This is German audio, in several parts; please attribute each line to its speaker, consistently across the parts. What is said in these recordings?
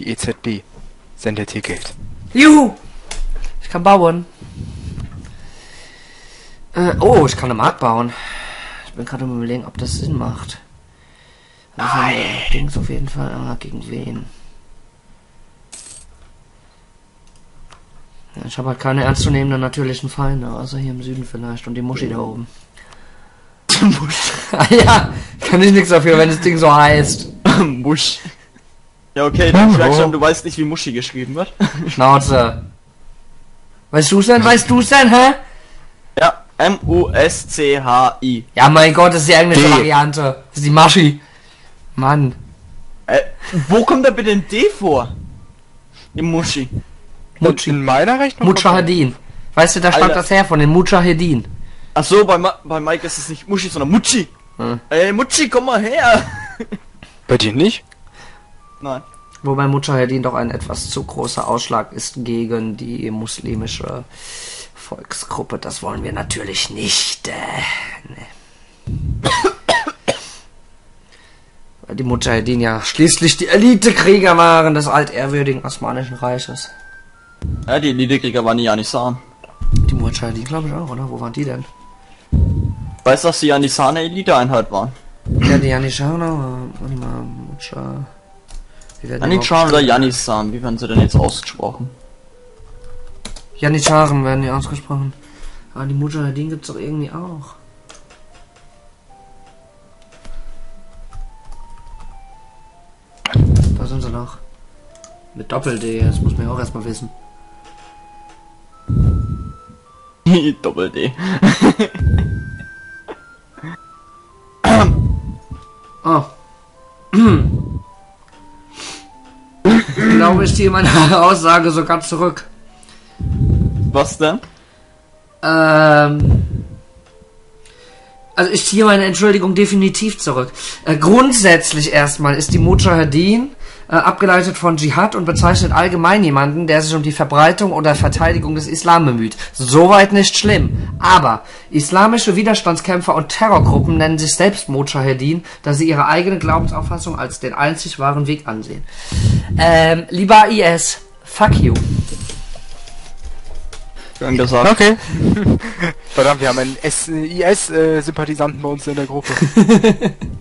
Speaker 1: Die EZB sendet hier Geld.
Speaker 2: Juhu! Ich kann bauen. Äh, oh, ich kann eine Mark bauen. Ich bin gerade überlegen, ob das Sinn macht. Nein. Dings auf jeden Fall. Ah, gegen wen? Ja, ich habe halt keine ernstzunehmenden natürlichen Feinde, außer hier im Süden vielleicht und die Muschi da oben. ah ja, kann ich nichts dafür, wenn das Ding so heißt.
Speaker 3: Musch. Ja, okay, du merkst schon, du weißt nicht, wie Muschi geschrieben wird.
Speaker 2: Schnauze. Weißt du's denn? Weißt du's denn, hä?
Speaker 3: Ja, M-U-S-C-H-I.
Speaker 2: Ja, mein Gott, das ist die englische
Speaker 1: D.
Speaker 2: Variante. Das ist die Maschi. Mann.
Speaker 3: Äh, wo kommt da bitte ein D vor? Im Muschi.
Speaker 2: Mutschi.
Speaker 1: In meiner Rechnung.
Speaker 2: Mujahedin. Weißt du, da stammt das her, von den Mujahedin.
Speaker 3: Ach so, bei, Ma bei Mike ist es nicht Muschi, sondern Mutschi.
Speaker 2: Hm.
Speaker 3: Ey, Mutschi, komm mal her.
Speaker 1: Bei dir nicht?
Speaker 3: Nein.
Speaker 2: Wobei Mujahedin doch ein etwas zu großer Ausschlag ist gegen die muslimische Volksgruppe. Das wollen wir natürlich nicht. Äh, nee. Weil die Mujahedin ja schließlich die Elitekrieger waren des altehrwürdigen Osmanischen Reiches.
Speaker 3: Ja, die Elitekrieger waren die Janissan.
Speaker 2: Die Mujahedin glaube ich auch, oder? Wo waren die denn?
Speaker 3: Weißt du, dass die Janissaner Eliteeinheit waren?
Speaker 2: Ja, die Janischaner, warte mal, Überhaupt
Speaker 3: oder? Janissan, wie werden sie denn jetzt ausgesprochen?
Speaker 2: Janitscharen werden die ausgesprochen. Aber die Mujahedin gibt's doch irgendwie auch. Da sind sie noch. Mit Doppel-D, das muss man ja auch erstmal wissen.
Speaker 3: Doppel D.
Speaker 2: Oh. ich glaube, ich ziehe meine Aussage sogar zurück.
Speaker 3: Was denn?
Speaker 2: Ähm. Also ich ziehe meine Entschuldigung definitiv zurück. Äh, grundsätzlich erstmal ist die Mujahedin äh, abgeleitet von Dschihad und bezeichnet allgemein jemanden, der sich um die Verbreitung oder Verteidigung des Islam bemüht. Soweit nicht schlimm. Aber islamische Widerstandskämpfer und Terrorgruppen nennen sich selbst Mujahedin, da sie ihre eigene Glaubensauffassung als den einzig wahren Weg ansehen. Ähm, lieber IS, fuck you.
Speaker 3: Schön gesagt.
Speaker 1: Okay. Verdammt, wir haben einen IS-Sympathisanten bei uns in der Gruppe.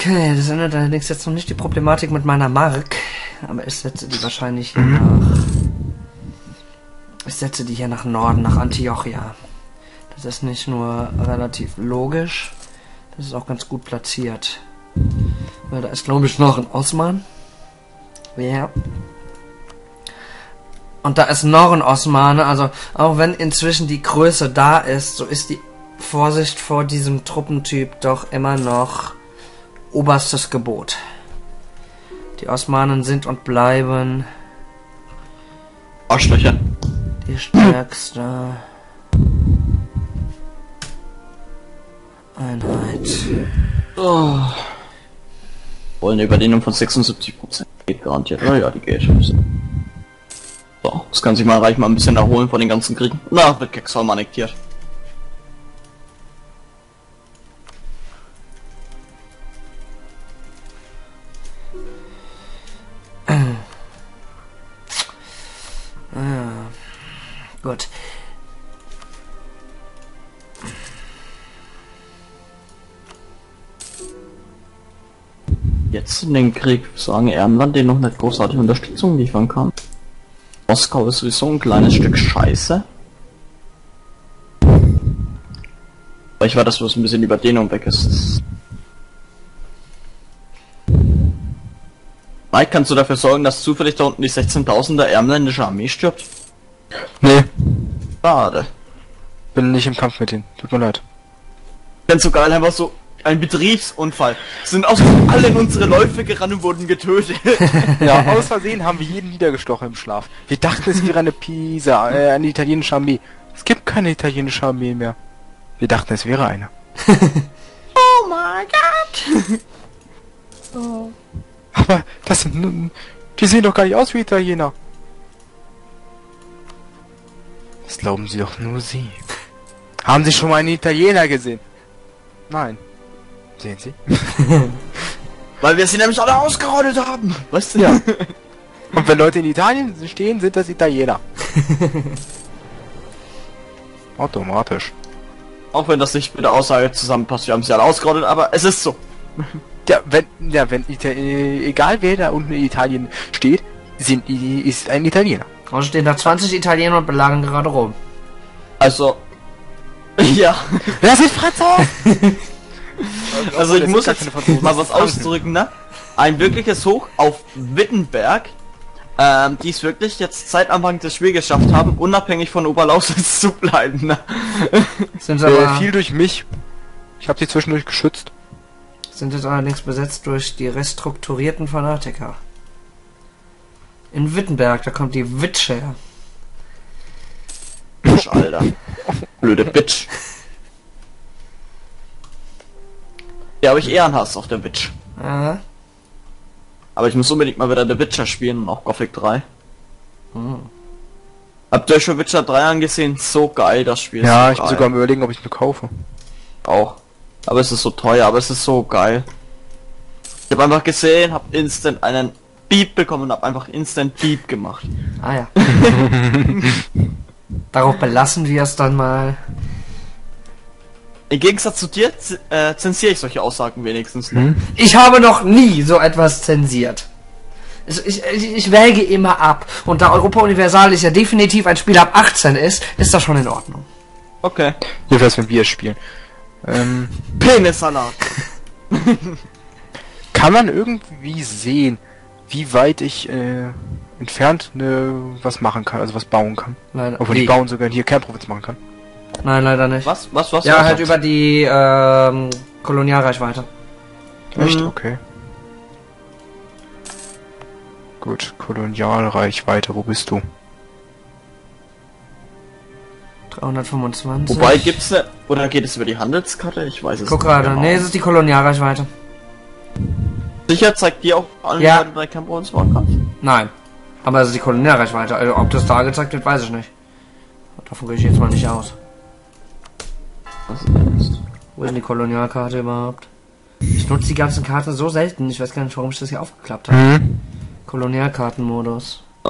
Speaker 2: Okay, das ändert allerdings jetzt noch nicht die Problematik mit meiner Mark. Aber ich setze die wahrscheinlich hier nach. Ich setze die hier nach Norden, nach Antiochia. Das ist nicht nur relativ logisch, das ist auch ganz gut platziert. Weil da ist, glaube ich, noch ein Osman. Ja. Und da ist noch ein Osmane, also auch wenn inzwischen die Größe da ist, so ist die Vorsicht vor diesem Truppentyp doch immer noch oberstes Gebot. Die Osmanen sind und bleiben
Speaker 3: Arschlöcher.
Speaker 2: die stärkste Einheit.
Speaker 3: Oh. Wollen eine Überdehnung von 76%. Geht garantiert. Ja, ja, die geht. So, das kann sich mal reich mal ein bisschen erholen von den ganzen Kriegen. Na, wird Kexholm annektiert.
Speaker 2: Gut.
Speaker 3: Jetzt in den Krieg sagen Ermland, den noch nicht großartige Unterstützung liefern kann. Moskau ist sowieso ein kleines Stück Scheiße. Aber ich war das, was ein bisschen Überdehnung weg ist. Mike, kannst du dafür sorgen, dass zufällig da unten die 16.000er ärmländische Armee stirbt?
Speaker 1: Nee,
Speaker 3: Schade.
Speaker 1: bin nicht im Kampf mit denen. Tut mir leid.
Speaker 3: Denn so geil einfach so ein Betriebsunfall. Sind aus alle in unsere Läufe gerannt und wurden getötet.
Speaker 1: Ja, aus Versehen haben wir jeden niedergestochen im Schlaf. Wir dachten, es wäre eine Pisa, äh, eine italienische Armee. Es gibt keine italienische Armee mehr. Wir dachten, es wäre eine.
Speaker 3: oh mein Gott!
Speaker 1: Aber das sind, nun- die sehen doch gar nicht aus wie Italiener. Das glauben sie doch nur sie. Haben sie schon mal einen Italiener gesehen? Nein. Sehen Sie?
Speaker 3: Weil wir sie nämlich alle ausgerottet haben. Weißt du?
Speaker 1: Ja. Und wenn Leute in Italien stehen, sind das Italiener. Automatisch.
Speaker 3: Auch wenn das nicht mit der Aussage zusammenpasst, wir haben sie alle ausgerottet, aber es ist so.
Speaker 1: Ja, wenn, ja, wenn, Ita äh, egal wer da unten in Italien steht, sind, ist ein Italiener.
Speaker 2: Und stehen da 20 Italiener und belagern gerade Rom.
Speaker 3: Also. Ja.
Speaker 1: Das sind Franzosen!
Speaker 3: Also ich muss jetzt mal was ausdrücken, ne? Ein wirkliches Hoch auf Wittenberg, ähm, die es wirklich jetzt seit Anfang des Spiels geschafft haben, unabhängig von Oberlausitz zu bleiben, ne?
Speaker 2: Sind
Speaker 1: Äh,
Speaker 2: aber,
Speaker 1: viel durch mich. Ich habe sie zwischendurch geschützt.
Speaker 2: sind jetzt allerdings besetzt durch die restrukturierten Fanatiker. In Wittenberg, da kommt die Witch her.
Speaker 3: Bitch, Alter. Blöde Bitch. Ja, habe ich Ehrenhass auf der Witch.
Speaker 2: Aha.
Speaker 3: Aber ich muss unbedingt mal wieder The Witcher spielen und auch Gothic 3.
Speaker 2: Hm.
Speaker 3: Habt ihr euch schon Witcher 3 angesehen? So geil, das Spiel.
Speaker 1: Ja,
Speaker 3: so
Speaker 1: ich bin
Speaker 3: geil.
Speaker 1: sogar am überlegen, ob ich mir kaufe.
Speaker 3: auch. Aber es ist so teuer, aber es ist so geil. Ich habe einfach gesehen, hab instant einen Beep bekommen und hab einfach instant Beep gemacht.
Speaker 2: Ah ja. Darauf belassen wir es dann mal.
Speaker 3: Im Gegensatz zu dir äh, zensiere ich solche Aussagen wenigstens.
Speaker 1: Hm?
Speaker 2: Ich habe noch nie so etwas zensiert. Ich, ich, ich wäge immer ab. Und da Europa Universalis ja definitiv ein Spiel ab 18 ist, ist das schon in Ordnung.
Speaker 3: Okay.
Speaker 1: Jedenfalls, wenn wir es spielen. Ähm,
Speaker 3: Penissalat.
Speaker 1: kann man irgendwie sehen, wie weit ich äh, entfernt ne, was machen kann, also was bauen kann.
Speaker 2: Leider.
Speaker 1: Obwohl
Speaker 2: Wie?
Speaker 1: ich bauen sogar hier Kernprovinz machen kann.
Speaker 2: Nein, leider nicht.
Speaker 3: Was? Was? Was?
Speaker 2: Ja,
Speaker 3: was,
Speaker 2: halt
Speaker 3: was?
Speaker 2: über die ähm, Kolonialreichweite.
Speaker 1: Echt?
Speaker 3: Mhm.
Speaker 1: Okay. Gut, Kolonialreichweite, wo bist du?
Speaker 2: 325.
Speaker 3: Wobei gibt's ne oder geht es über die Handelskarte? Ich weiß es
Speaker 2: Guck
Speaker 3: nicht.
Speaker 2: gerade.
Speaker 3: genau.
Speaker 2: Nee, es ist die Kolonialreichweite.
Speaker 3: Sicher zeigt dir auch an,
Speaker 2: Ja.
Speaker 3: drei bauen kannst.
Speaker 2: Nein. Aber es ist die Kolonialreichweite. Also, ob das da gezeigt wird, weiß ich nicht. Davon gehe ich jetzt mal nicht aus.
Speaker 3: Was ist?
Speaker 2: Wo ist denn die Kolonialkarte überhaupt? Ich nutze die ganzen Karten so selten. Ich weiß gar nicht, warum ich das hier aufgeklappt habe.
Speaker 1: Hm?
Speaker 2: Kolonialkartenmodus.
Speaker 3: Äh,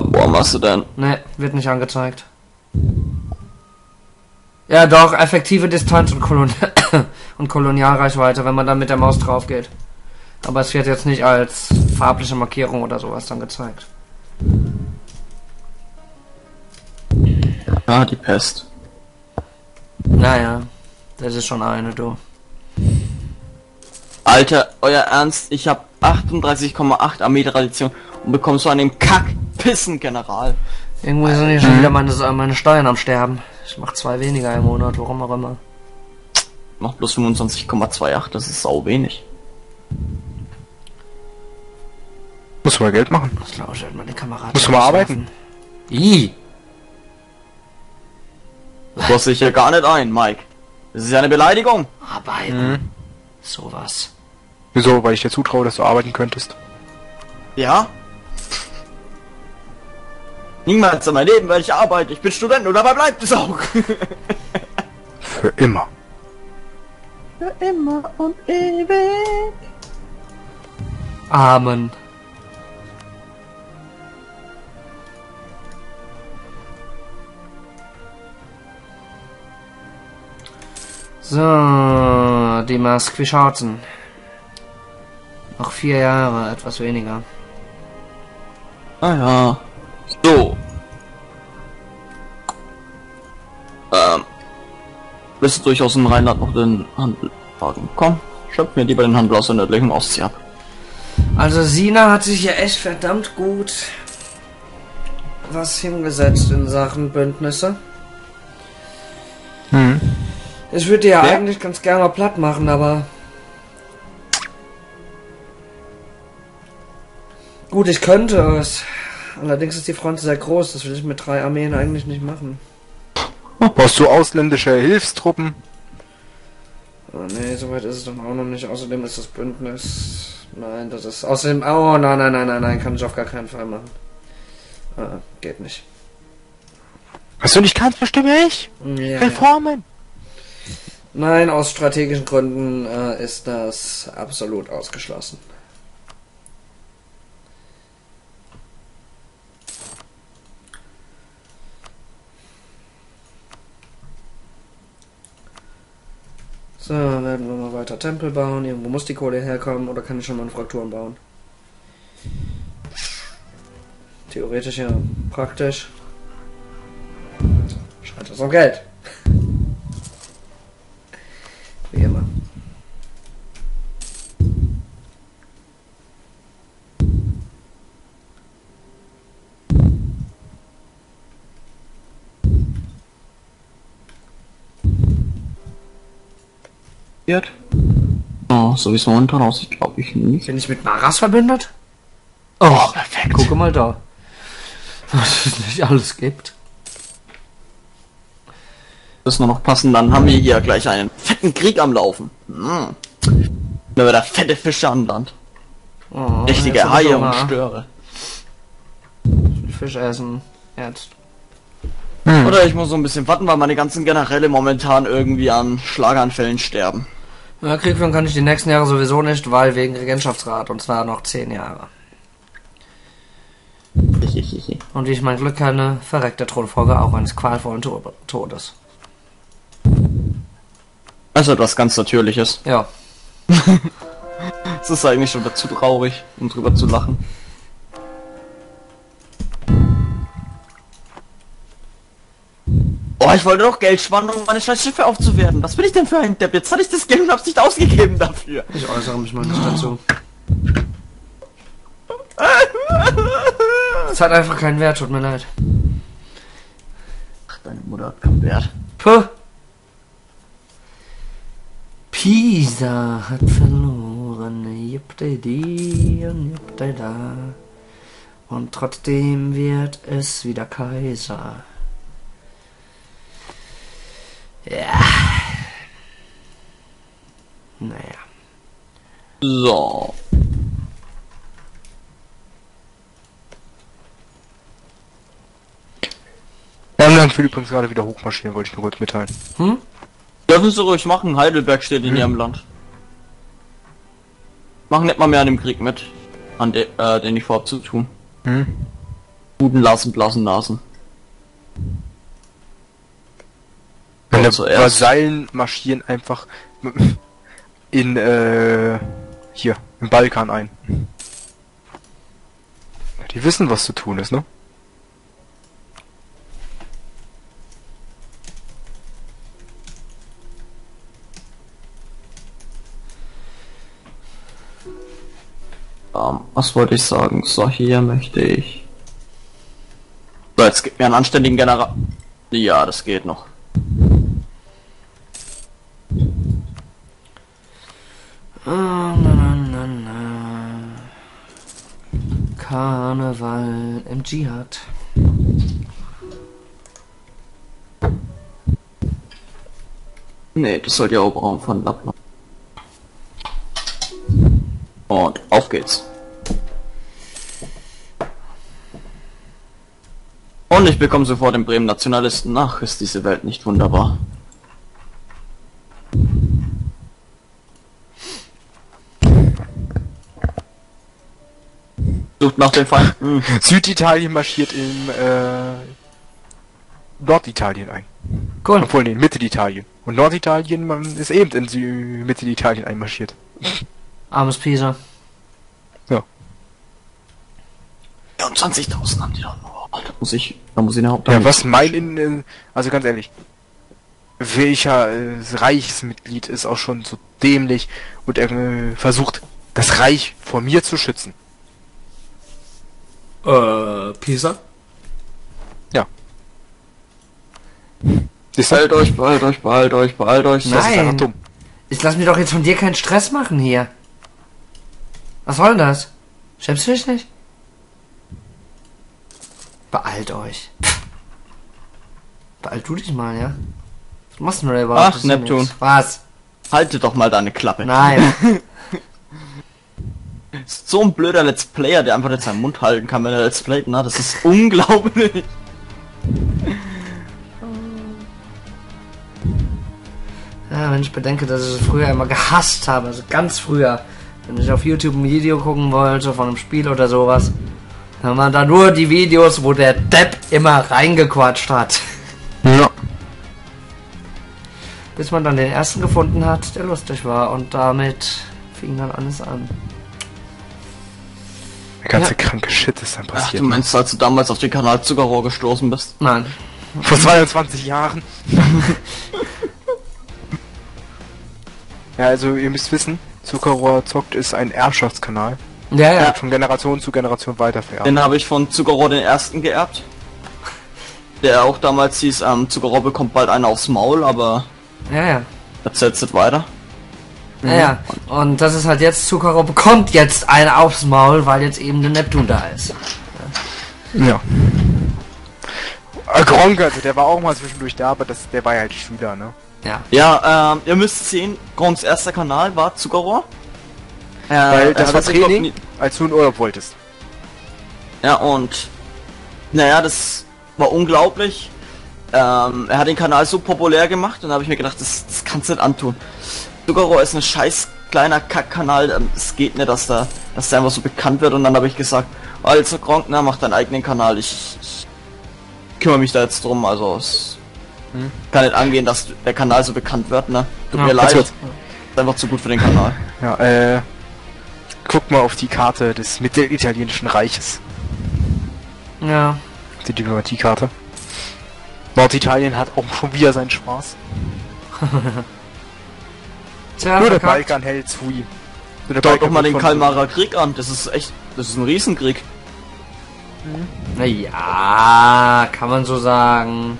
Speaker 3: wo machst du denn?
Speaker 2: Ne, wird nicht angezeigt. Ja, doch, effektive Distanz und, Kolon und Kolonialreichweite, wenn man dann mit der Maus drauf geht. Aber es wird jetzt nicht als farbliche Markierung oder sowas dann gezeigt.
Speaker 3: Ah, die Pest.
Speaker 2: Naja, das ist schon eine, du.
Speaker 3: Alter, euer Ernst, ich hab 38,8 Armee-Tradition und bekomme so einen Kack-Pissen-General.
Speaker 2: Irgendwo sind hier schon wieder meine, meine Steuern am Sterben. Ich mach zwei weniger im Monat, warum auch immer.
Speaker 3: Noch plus 25,28, das ist sau wenig.
Speaker 1: Musst du mal Geld machen.
Speaker 2: Das glaube ich, halt meine Kameraden.
Speaker 1: Musst du mal arbeiten?
Speaker 2: I.
Speaker 3: Das lasse ich ja gar nicht ein, Mike. Das ist ja eine Beleidigung.
Speaker 2: Arbeiten. Sowas.
Speaker 1: Wieso? Weil ich dir zutraue, dass du arbeiten könntest.
Speaker 3: Ja? Niemals in meinem Leben werde ich arbeiten. Ich bin Student und dabei bleibt es auch.
Speaker 1: Für immer.
Speaker 3: Für immer und ewig.
Speaker 2: Amen. So, die Masquishausen. Noch vier Jahre, etwas weniger.
Speaker 3: Ah ja. So. Ähm. Willst du durchaus im Rheinland noch den Handel fragen? Komm, schöpf mir lieber den Handel aus der nördlichen Ostsee ab.
Speaker 2: Also Sina hat sich ja echt verdammt gut was hingesetzt in Sachen Bündnisse.
Speaker 1: Hm.
Speaker 2: Ich würde ja
Speaker 3: Wer?
Speaker 2: eigentlich ganz gerne mal platt machen, aber... Gut, ich könnte es. Allerdings ist die Front sehr groß, das will ich mit drei Armeen eigentlich nicht machen.
Speaker 1: Brauchst du ausländische Hilfstruppen?
Speaker 2: Oh, nee, soweit ist es dann auch noch nicht. Außerdem ist das Bündnis... Nein, das ist... Außerdem... Oh, nein, nein, nein, nein, nein, kann ich auf gar keinen Fall machen. Ah, geht nicht.
Speaker 1: Was du nicht kannst, bestimme ich.
Speaker 2: Ja, ja.
Speaker 1: Reformen.
Speaker 2: Nein, aus strategischen Gründen äh, ist das absolut ausgeschlossen. So, werden wir mal weiter Tempel bauen. Irgendwo muss die Kohle herkommen oder kann ich schon Manufakturen bauen? Theoretisch ja, praktisch. Scheint es um Geld. Wie immer.
Speaker 3: Wird. Oh, so wie es momentan aussieht, glaube ich nicht.
Speaker 2: Bin ich mit Maras verbündet?
Speaker 1: Oh, perfekt.
Speaker 2: Gucke mal da. Was es nicht alles gibt.
Speaker 3: Das nur noch passen, dann haben wir hier gleich einen fetten Krieg am Laufen. Hm. Da wird der fette Fische an Land.
Speaker 2: Oh,
Speaker 3: Richtige
Speaker 2: jetzt
Speaker 3: Haie und. Störe.
Speaker 2: Fisch essen. Ernst.
Speaker 1: Hm.
Speaker 3: Oder ich muss so ein bisschen warten, weil meine ganzen Generäle momentan irgendwie an Schlaganfällen sterben.
Speaker 2: Ja, Krieg führen kann ich die nächsten Jahre sowieso nicht, weil wegen Regentschaftsrat und zwar noch zehn Jahre. Und wie ich mein Glück kenne, verreckt der Thronfolger auch eines qualvollen To- Todes.
Speaker 3: Also etwas ganz Natürliches.
Speaker 2: Ja.
Speaker 3: Es ist eigentlich schon dazu traurig, um drüber zu lachen. Oh, ich wollte doch Geld sparen, um meine scheiß Schiffe aufzuwerten. Was bin ich denn für ein Depp? Jetzt hatte ich das Geld und hab's nicht ausgegeben dafür.
Speaker 2: Ich äußere mich mal nicht dazu. Es hat einfach keinen Wert, tut mir leid.
Speaker 3: Ach, deine Mutter hat keinen Wert.
Speaker 2: Puh. Pisa hat verloren, jippte die und jippte da. Und trotzdem wird es wieder Kaiser. Ja. Naja.
Speaker 3: So.
Speaker 1: England will übrigens gerade wieder hochmarschieren, wollte ich nur kurz mitteilen.
Speaker 2: Hm?
Speaker 3: Dürfen sie ruhig machen, Heidelberg steht in ihrem Land. Machen nicht mal mehr an dem Krieg mit, an de, äh, den ich vorhab zu tun.
Speaker 1: Hm?
Speaker 3: Guten lassen, blassen Nasen.
Speaker 1: Meine
Speaker 3: zuerst.
Speaker 1: Vasallen marschieren einfach in, äh, hier, im Balkan ein. Die wissen, was zu tun ist, ne?
Speaker 3: Ähm, was wollte ich sagen? So, hier möchte ich. So, jetzt gibt mir einen anständigen General. Ja, das geht noch.
Speaker 2: Ah, na, na, na, na. Karneval im Dschihad.
Speaker 3: Nee, das soll die Eroberung von Lappland. Und auf geht's. Und ich bekomme sofort den Bremen Nationalisten nach. Ist diese Welt nicht wunderbar? Sucht nach den Feinden.
Speaker 1: Süditalien marschiert in, äh, Norditalien ein.
Speaker 2: Cool.
Speaker 1: Obwohl, nee, in Mittelitalien. Und Norditalien man ist eben in Sü Mittelitalien einmarschiert.
Speaker 2: Armes Pisa.
Speaker 1: Ja.
Speaker 3: 24.000 haben die doch nur. Da muss ich, da muss ich eine Haupt.
Speaker 1: Ja, was mein in, äh, also ganz ehrlich, welcher äh, Reichsmitglied ist auch schon so dämlich und er äh, versucht, das Reich vor mir zu schützen.
Speaker 2: Äh, Pisa?
Speaker 1: Ist
Speaker 3: Behalt euch, behalt euch, behalt euch, behalt euch.
Speaker 2: Nein.
Speaker 1: Das ist einfach dumm.
Speaker 2: Ich lass mir doch jetzt von dir keinen Stress machen hier. Was soll denn das? Schämst du dich nicht? Beeilt euch. Beeilt du dich mal, ja? Was machst du denn da überhaupt?
Speaker 3: Ach,
Speaker 2: ja
Speaker 3: Neptun.
Speaker 2: Was?
Speaker 3: Halte doch mal deine Klappe.
Speaker 2: Nein.
Speaker 3: So ein blöder Let's Player, der einfach nicht seinen Mund halten kann, wenn er Let's Playt, na, das ist unglaublich.
Speaker 2: Ja, wenn ich bedenke, dass ich es früher immer gehasst habe, also ganz früher, wenn ich auf YouTube ein Video gucken wollte von einem Spiel oder sowas, dann waren da nur die Videos, wo der Depp immer reingequatscht hat.
Speaker 1: Ja.
Speaker 2: Bis man dann den ersten gefunden hat, der lustig war und damit fing dann alles an.
Speaker 1: Ganze
Speaker 2: Ja.
Speaker 1: kranke Shit ist dann
Speaker 3: Ach,
Speaker 1: passiert.
Speaker 3: du meinst, als du damals auf den Kanal Zuckerrohr gestoßen bist?
Speaker 2: Nein.
Speaker 1: Vor 22 Jahren. ja, also ihr müsst wissen, Zuckerrohr zockt ist ein Erbschaftskanal.
Speaker 2: Ja, ja.
Speaker 1: Wird von Generation zu Generation weitervererbt.
Speaker 3: Den habe ich von Zuckerrohr den ersten geerbt. Der auch damals hieß, ähm, Zuckerrohr bekommt bald einen aufs Maul, aber
Speaker 2: Ja, ja.
Speaker 3: erzählst jetzt weiter.
Speaker 2: Ja, ja. Und das ist halt jetzt, Zuckerrohr bekommt jetzt einen aufs Maul, weil jetzt eben der Neptun da ist.
Speaker 1: Ja. Äh, Gronk, also der war auch mal zwischendurch da, aber das, der war ja halt Schüler, ne?
Speaker 2: Ja.
Speaker 3: Ja, ähm, ihr müsst sehen, Gronks erster Kanal war Zuckerrohr. Äh,
Speaker 1: Weil das
Speaker 3: er
Speaker 1: war Training,
Speaker 3: nie-
Speaker 1: als du in Urlaub wolltest.
Speaker 3: Ja, und naja, das war unglaublich. Ähm, er hat den Kanal so populär gemacht und da habe ich mir gedacht, das, das kannst du nicht antun. Zuckerrohr ist ein scheiß kleiner Kackkanal, ähm, es geht nicht, dass da, dass der einfach so bekannt wird und dann habe ich gesagt, also Gronk, na, mach deinen eigenen Kanal, ich, ich kümmere mich da jetzt drum, also es kann nicht angehen, dass der Kanal so bekannt wird, ne? Tut
Speaker 2: Ja,
Speaker 3: mir leid,
Speaker 1: wird-
Speaker 3: ist einfach zu gut für den Kanal.
Speaker 1: Ja, äh, guck mal auf die Karte des mittelitalienischen Reiches.
Speaker 2: Ja.
Speaker 1: Die Diplomatiekarte. Norditalien hat auch schon wieder seinen Spaß.
Speaker 2: Tja,
Speaker 1: Nur der
Speaker 2: verkackt.
Speaker 1: Balkan hält. Nur der
Speaker 3: Schaut doch mal den Kalmarer Krieg an, das ist echt, das ist ein Riesenkrieg.
Speaker 2: Naja, kann man so sagen.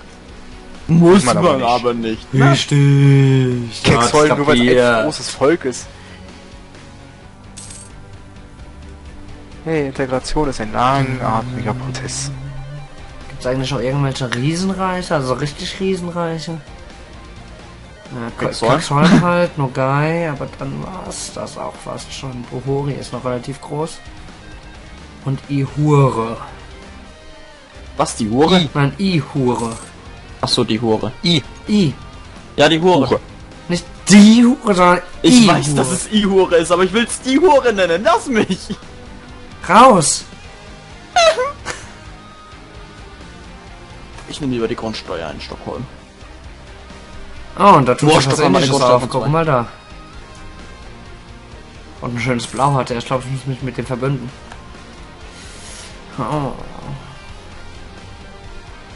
Speaker 3: Muss
Speaker 1: man aber nicht.
Speaker 3: nicht.
Speaker 2: Richtig.
Speaker 1: Keks wollen, nur weil es ein großes Volk ist. Hey, Integration ist ein langatmiger Prozess.
Speaker 2: Gibt es eigentlich noch irgendwelche Riesenreiche? Also richtig Riesenreiche?
Speaker 3: Kexholm
Speaker 2: halt, Nogai, aber dann war's das auch fast schon. Bohori ist noch relativ groß. Und Ihure.
Speaker 3: Was, die Hure?
Speaker 2: Nein, Ihure.
Speaker 3: Ach so, die Hure.
Speaker 1: I.
Speaker 2: I.
Speaker 3: Ja, die Hure.
Speaker 1: Hure.
Speaker 2: Nicht die Hure, sondern
Speaker 3: Ich
Speaker 2: I
Speaker 3: weiß, dass es I-Hure ist, aber ich will's die Hure nennen. Lass mich.
Speaker 2: Raus!
Speaker 3: Ich nehme lieber die Grundsteuer in Stockholm.
Speaker 2: Oh, und da tut sich was ähnliches auf. Guck mal da. Und ein schönes Blau hat er. Ich glaube, ich muss mich mit dem verbünden. Oh.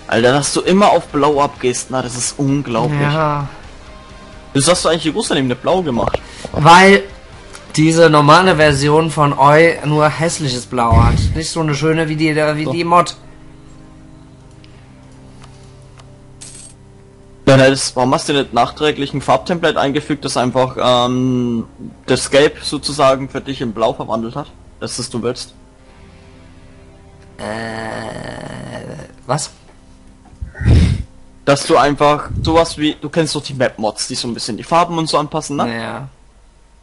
Speaker 3: Alter, dass du immer auf Blau abgehst, na, das ist unglaublich.
Speaker 2: Ja.
Speaker 3: Wieso hast du eigentlich Jerusalem nicht blau gemacht?
Speaker 2: Weil diese normale Version von Oi nur hässliches Blau hat. Nicht so eine schöne wie die, wie die Mod.
Speaker 3: Ja, das, warum hast du nicht nachträglich ein Farbtemplate eingefügt, das einfach ähm, das Gelb sozusagen für dich in Blau verwandelt hat? Das ist du willst.
Speaker 2: Was?
Speaker 3: Dass du einfach sowas wie, du kennst doch die Map-Mods, die so ein bisschen die Farben und so anpassen, ne?
Speaker 2: Naja.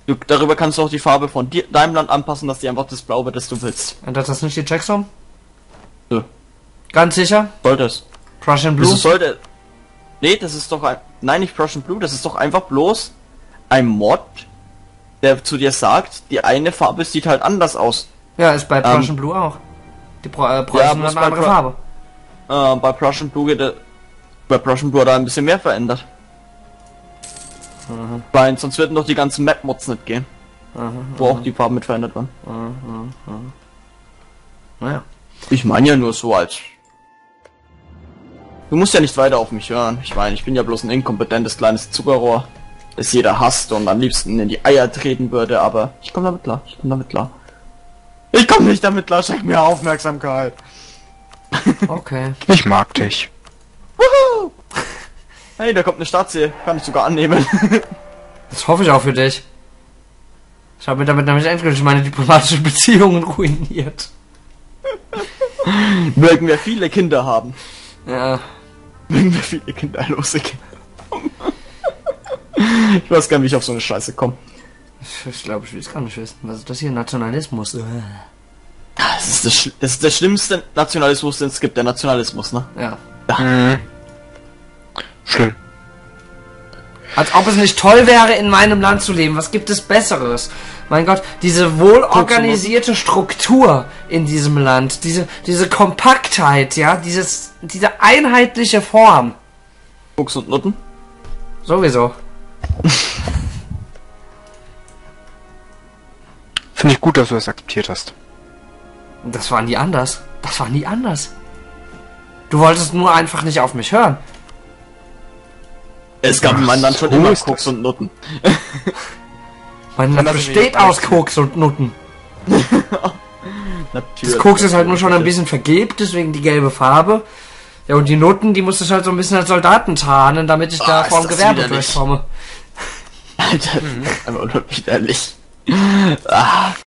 Speaker 3: Du, darüber kannst du auch die Farbe von dir, deinem Land anpassen, dass die einfach das Blau wird, das du willst.
Speaker 2: Und das ist nicht die Checksum?
Speaker 3: Nö.
Speaker 2: Ganz sicher?
Speaker 3: Sollte es.
Speaker 2: Prussian Blue?
Speaker 3: Wieso sollte... Nee, das ist doch ein... Nein, nicht Prussian Blue, das ist doch einfach bloß ein Mod, der zu dir sagt, die eine Farbe sieht halt anders aus.
Speaker 2: Ja, ist bei
Speaker 3: Ähm,
Speaker 2: Prussian Blue auch. Die Pro äh, Preußen hat
Speaker 3: bei
Speaker 2: eine andere
Speaker 3: Pro-
Speaker 2: Farbe.
Speaker 3: Äh, bei Prussian Blue geht. Bei Prussian Blue hat er ein bisschen mehr verändert. Weil sonst würden doch die ganzen Map-Mods nicht gehen. Wo auch die Farben mit verändert waren.
Speaker 2: Naja.
Speaker 3: Ich meine ja nur so als... Du musst ja nicht weiter auf mich hören. Ich meine, ich bin ja bloß ein inkompetentes kleines Zuckerrohr, das jeder hasst und am liebsten in die Eier treten würde, aber ich komme damit klar. Ich komme damit klar. Ich komme nicht damit klar, schenk mir Aufmerksamkeit.
Speaker 2: Okay.
Speaker 1: Ich mag dich.
Speaker 3: Wuhu! Hey, da kommt eine Statie. Kann ich sogar annehmen.
Speaker 2: Das hoffe ich auch für dich. Ich habe mir damit nämlich endgültig meine diplomatischen Beziehungen ruiniert.
Speaker 3: Mögen wir viele Kinder haben.
Speaker 2: Ja.
Speaker 3: Wir viele kinderlose Kinder. ich weiß gar nicht, wie ich auf so eine Scheiße komme.
Speaker 2: Ich, glaube, ich will es gar nicht wissen. Was ist das hier? Nationalismus.
Speaker 3: Das ist, das, das ist der schlimmste Nationalismus, den es gibt, der Nationalismus, ne?
Speaker 2: Ja.
Speaker 1: Mhm. Schlimm.
Speaker 2: Als ob es nicht toll wäre, in meinem Land zu leben. Was gibt es Besseres? Mein Gott, diese wohlorganisierte Struktur in diesem Land, diese, diese Kompaktheit, ja, dieses, diese einheitliche Form.
Speaker 3: Fuchs und Nutten?
Speaker 2: Sowieso.
Speaker 1: Finde ich gut, dass du das akzeptiert hast.
Speaker 2: Das war nie anders. Das war nie anders. Du wolltest nur einfach nicht auf mich hören.
Speaker 3: Es gab in meinem Land schon
Speaker 1: so
Speaker 3: immer Koks und Nutten.
Speaker 2: Land
Speaker 1: das
Speaker 2: besteht aus Koks und Nutten.
Speaker 3: Natürlich.
Speaker 2: Das Koks ist halt nur schon ein bisschen vergilbt, deswegen die gelbe Farbe. Ja, und die Nutten, die muss ich halt so ein bisschen als Soldaten tarnen, damit ich da
Speaker 3: Ah, ist
Speaker 2: vorm
Speaker 3: das
Speaker 2: Gewerbe durchkomme.
Speaker 3: Alter, einfach nur widerlich. Ah.